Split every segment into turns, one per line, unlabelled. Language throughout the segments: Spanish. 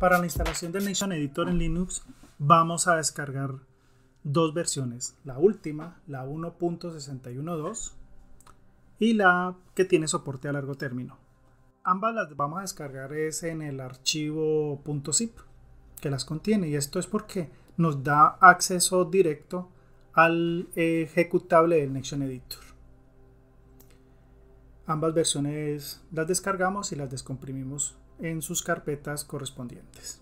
Para la instalación del Nation Editor en Linux vamos a descargar dos versiones, la última, la 1.61.2 y la que tiene soporte a largo término. Ambas las vamos a descargar es en el archivo .zip que las contiene y esto es porque nos da acceso directo al ejecutable del Nexon Editor. Ambas versiones las descargamos y las descomprimimos en sus carpetas correspondientes.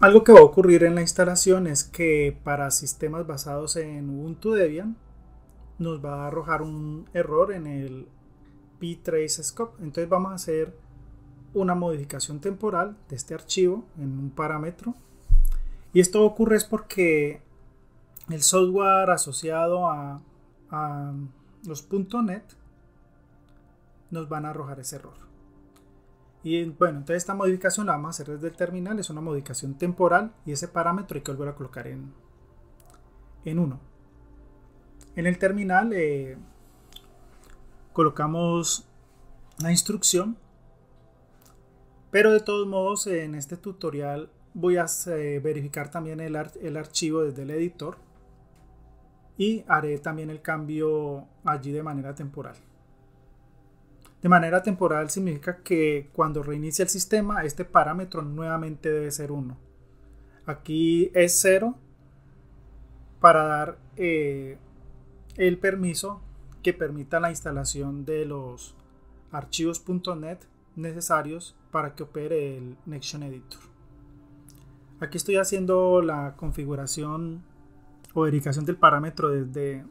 Algo que va a ocurrir en la instalación es que para sistemas basados en Ubuntu Debian nos va a arrojar un error en el ptrace scope. Entonces vamos a hacer una modificación temporal de este archivo en un parámetro. Y esto ocurre es porque el software asociado a, a los .NET nos van a arrojar ese error. Y bueno, entonces esta modificación la vamos a hacer desde el terminal, es una modificación temporal y ese parámetro hay que volver a colocar en, en 1. En el terminal eh, colocamos la instrucción, pero de todos modos en este tutorial voy a eh, verificar también el, archivo desde el editor y haré también el cambio allí de manera temporal. De manera temporal significa que cuando reinicia el sistema, este parámetro nuevamente debe ser 1. Aquí es 0 para dar eh, el permiso que permita la instalación de los archivos .NET necesarios para que opere el Nexion Editor. Aquí estoy haciendo la configuración o verificación del parámetro desde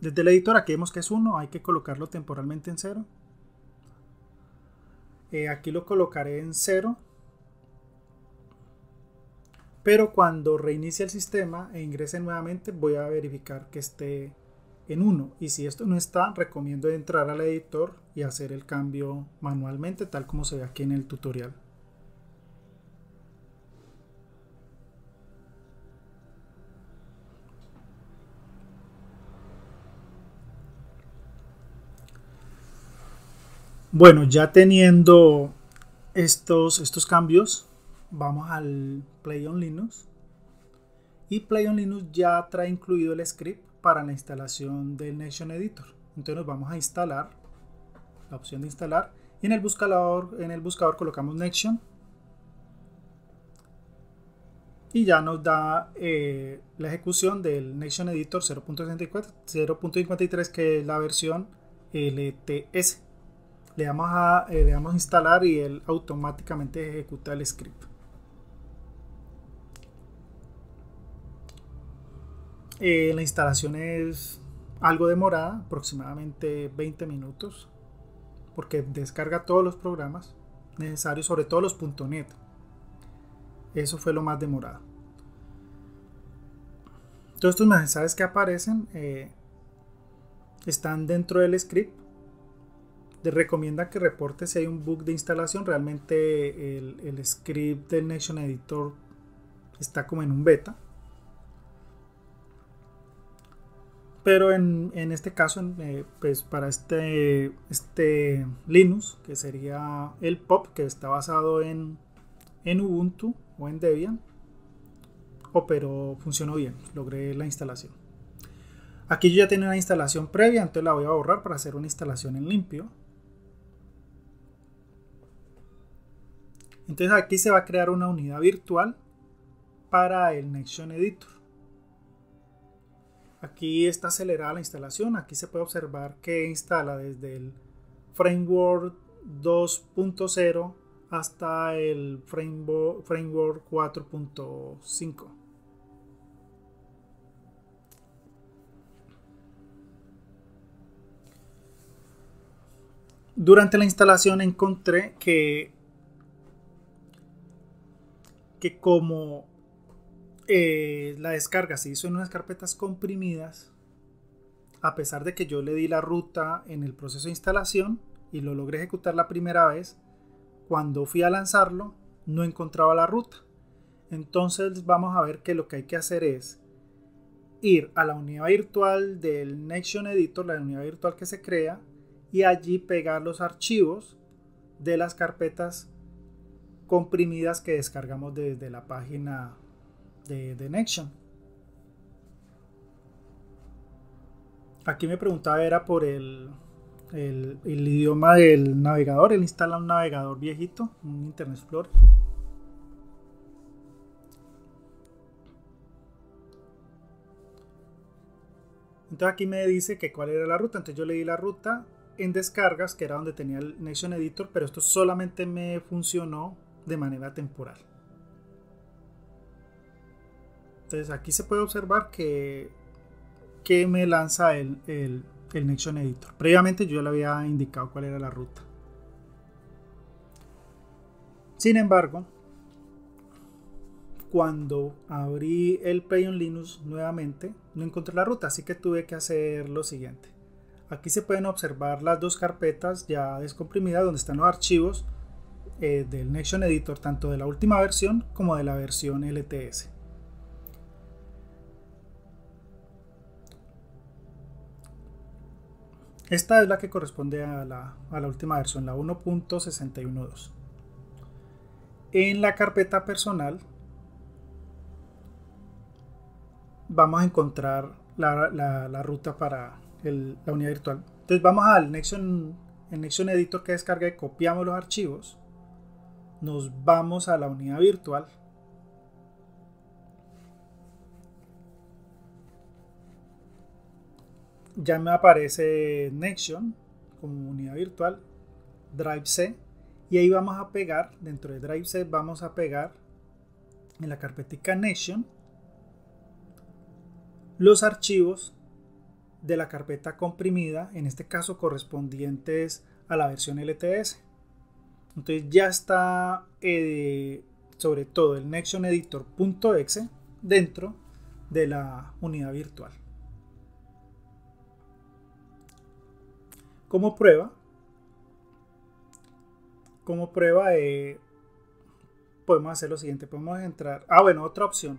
desde el editor aquí vemos que es 1, hay que colocarlo temporalmente en 0. Eh, aquí lo colocaré en 0. Pero cuando reinicie el sistema e ingrese nuevamente voy a verificar que esté en 1. Y si esto no está, recomiendo entrar al editor y hacer el cambio manualmente tal como se ve aquí en el tutorial. Bueno, ya teniendo estos, estos cambios, vamos al Play on Linux. Y Play on Linux ya trae incluido el script para la instalación del Nation Editor. Entonces nos vamos a instalar, la opción de instalar, y en el buscador, en el buscador colocamos Nation. Y ya nos da eh, la ejecución del Nation Editor 0.54, que es la versión LTS le damos a, eh, le damos a instalar y él automáticamente ejecuta el script. Eh, la instalación es algo demorada, aproximadamente 20 minutos, porque descarga todos los programas necesarios, sobre todo los .NET. Eso fue lo más demorado. Todos estos mensajes que aparecen eh, están dentro del script te recomienda que reporte si hay un bug de instalación. Realmente el, script del Nation Editor está como en un beta. Pero en, este caso, eh, pues para este, este Linux, que sería el POP, que está basado en, en Ubuntu o en Debian, operó, funcionó bien, logré la instalación. Aquí yo ya tenía una instalación previa, entonces la voy a borrar para hacer una instalación en limpio. Entonces aquí se va a crear una unidad virtual para el Nextion Editor. Aquí está acelerada la instalación. Aquí se puede observar que instala desde el Framework 2.0 hasta el Framework, framework 4.5. Durante la instalación encontré que que como eh, la descarga se hizo en unas carpetas comprimidas, a pesar de que yo le di la ruta en el proceso de instalación y lo logré ejecutar la primera vez, cuando fui a lanzarlo no encontraba la ruta. Entonces vamos a ver que lo que hay que hacer es ir a la unidad virtual del Nexion Editor, la unidad virtual que se crea, y allí pegar los archivos de las carpetas comprimidas que descargamos desde la página de, de Nexion. Aquí me preguntaba era por el, el, idioma del navegador. Él instala un navegador viejito, un Internet Explorer. Entonces aquí me dice que cuál era la ruta. Entonces yo le di la ruta en descargas, que era donde tenía el Nation Editor, pero esto solamente me funcionó de manera temporal. Entonces aquí se puede observar que, que me lanza el, el, el Nexon Editor. Previamente yo le había indicado cuál era la ruta. Sin embargo, cuando abrí el Play on Linux nuevamente, no encontré la ruta, así que tuve que hacer lo siguiente. Aquí se pueden observar las dos carpetas ya descomprimidas donde están los archivos eh, del Nexon Editor, tanto de la última versión como de la versión LTS. Esta es la que corresponde a la, a la última versión, la 1.61.2. En la carpeta personal vamos a encontrar la, ruta para la unidad virtual. Entonces vamos al Nexion, el Nexion Editor que descarga y copiamos los archivos. Nos vamos a la unidad virtual. Ya me aparece Nexion como unidad virtual, Drive C, y ahí vamos a pegar, dentro de Drive C vamos a pegar en la carpetica Nexion los archivos de la carpeta comprimida, en este caso correspondientes a la versión LTS. Entonces ya está eh, sobre todo el Nexion Editor.exe dentro de la unidad virtual. Como prueba, como prueba podemos hacer lo siguiente, podemos entrar, ah bueno, otra opción,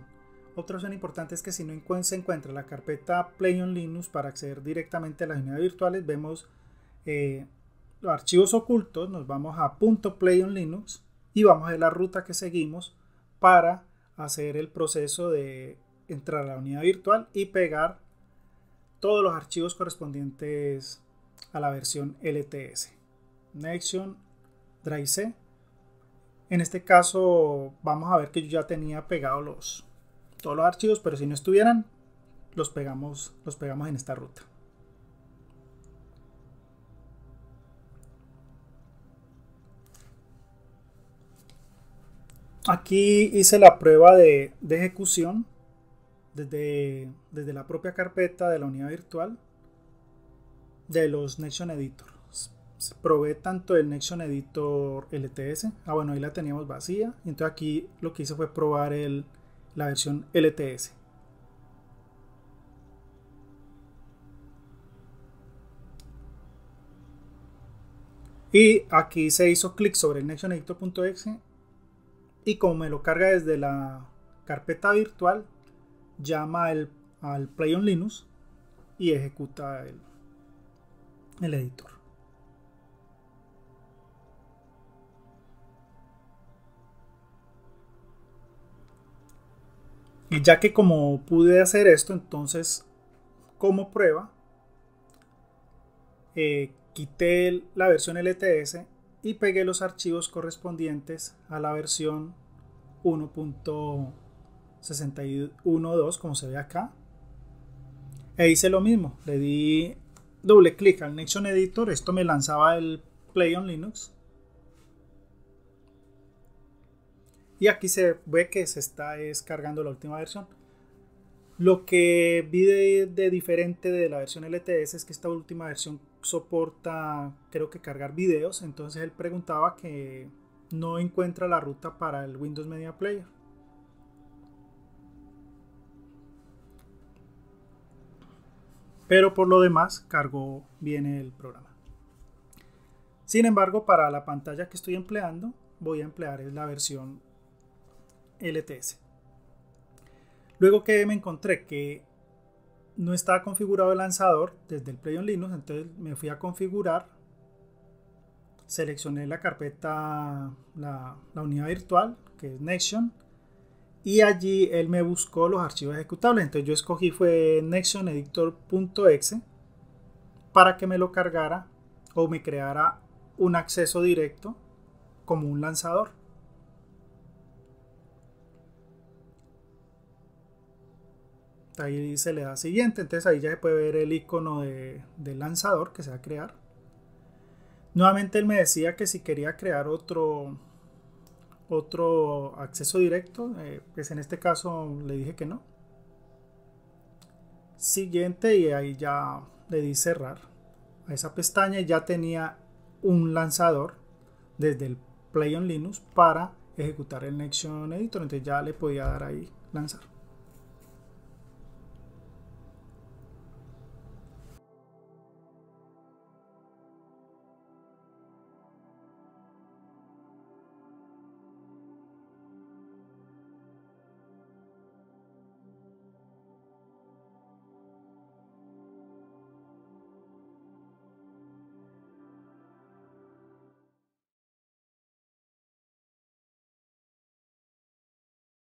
otra opción importante es que si no se encuentra la carpeta Play on Linux para acceder directamente a las unidades virtuales, vemos eh, los archivos ocultos, nos vamos a .play on Linux y vamos a ver la ruta que seguimos para hacer el proceso de entrar a la unidad virtual y pegar todos los archivos correspondientes a la versión LTS. Nexion Drive C. En este caso vamos a ver que yo ya tenía pegado los, todos los archivos, pero si no estuvieran, los pegamos, los pegamos en esta ruta. Aquí hice la prueba de, ejecución desde, desde, la propia carpeta de la unidad virtual de los Nexon Editor. Probé tanto el Nexon Editor LTS, ah bueno, ahí la teníamos vacía, y entonces aquí lo que hice fue probar el, la versión LTS. Y aquí se hizo clic sobre el nexioneditor.exe y como me lo carga desde la carpeta virtual, llama al Play on Linux y ejecuta el, el editor. Y ya que como pude hacer esto, entonces como prueba, eh, quité la versión LTS y pegué los archivos correspondientes a la versión 1.61.2 como se ve acá. E hice lo mismo, le di doble clic al Nexon Editor, esto me lanzaba el Play on Linux Y aquí se ve que se está descargando la última versión. Lo que vi de, diferente de la versión LTS es que esta última versión soporta, creo que cargar videos. Entonces él preguntaba que no encuentra la ruta para el Windows Media Player. Pero por lo demás cargó bien el programa. Sin embargo, para la pantalla que estoy empleando, voy a emplear la versión LTS. Luego que me encontré que no estaba configurado el lanzador desde el Play on Linux, entonces me fui a configurar, seleccioné la carpeta, la, la unidad virtual, que es Nexion, y allí él me buscó los archivos ejecutables. Entonces yo escogí fue nexioneditor.exe para que me lo cargara o me creara un acceso directo como un lanzador. Ahí se le da siguiente, entonces ahí ya se puede ver el icono de, del lanzador que se va a crear. Nuevamente él me decía que si quería crear otro, otro acceso directo, eh, pues en este caso le dije que no. Siguiente y ahí ya le di cerrar a esa pestaña ya tenía un lanzador desde el Play on Linux para ejecutar el Nexion Editor, entonces ya le podía dar ahí lanzar.